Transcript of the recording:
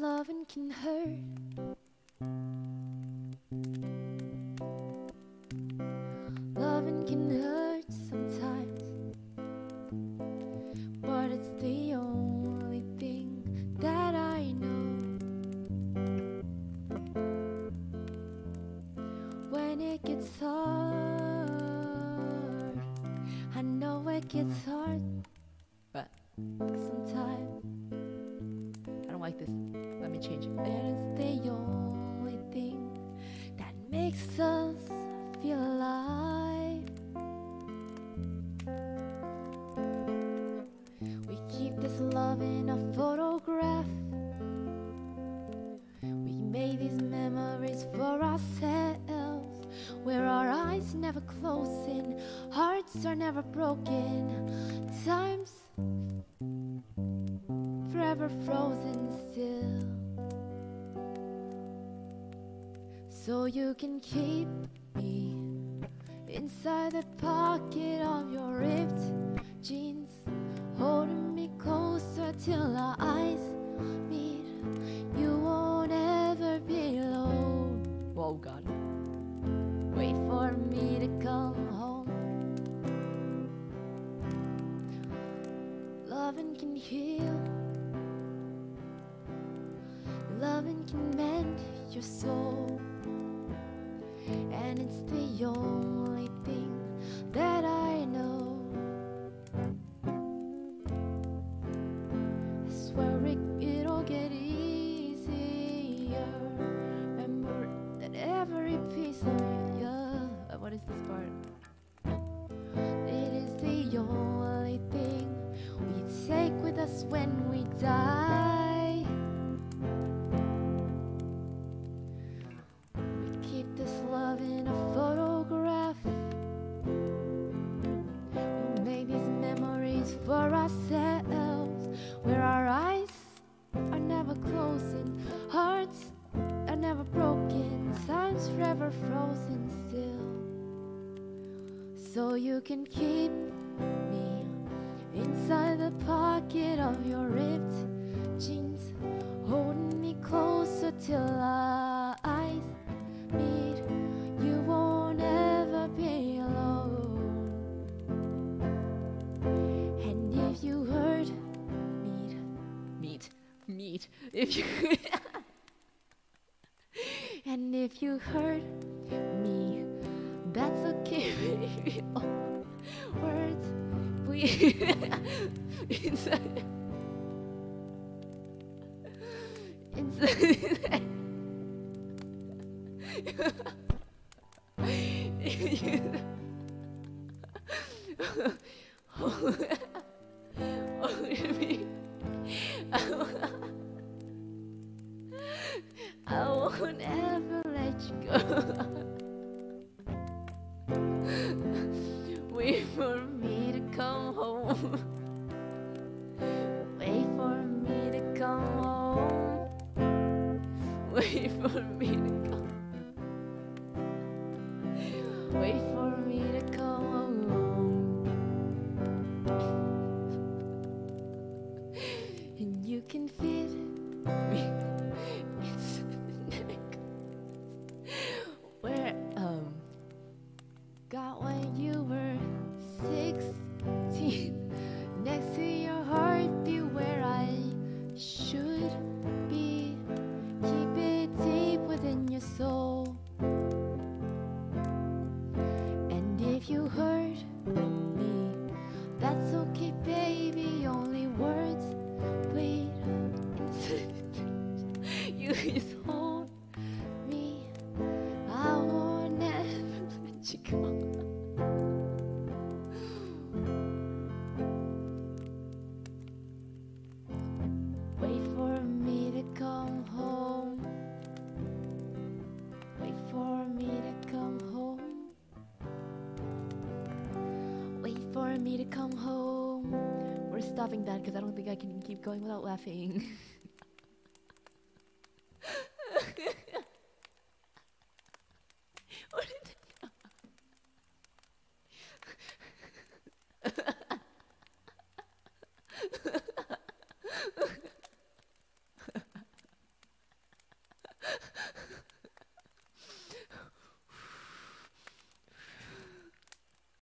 loving can hurt. Loving can hurt sometimes, but it's the only thing that I know. When it gets hard, I know it gets hard, but sometimes. I don't like this. Change it's the only thing that makes us feel alive. We keep this love in a photograph. We made these memories for ourselves, where our eyes never close and hearts are never broken. Times forever frozen still. So you can keep me inside the pocket of your ripped jeans, holding me closer till our eyes meet. You won't ever be alone. Whoa, God. Wait for me to come home. Loving can heal. Loving can mend your soul. And it's the only thing that I know. I swear it, it'll get easier. Remember that every piece of you. uh, What is this part? It is the only thing we take with us when we die. Ourselves, where our eyes are never closing, hearts are never broken, time's forever frozen still. So you can keep me inside the pocket of your ripped jeans, holding me closer till our meet, if you and if you hurt me, that's okay. Oh, words we inside inside Hold me. For me to come home. Wait for me to come home. Wait for me to come. Wait for me to come home. And you can fit okay baby only words inside you just hold me. I won't ever let you go. Wait for me to come home. For me to come home. We're stopping that because I don't think I can keep going without laughing.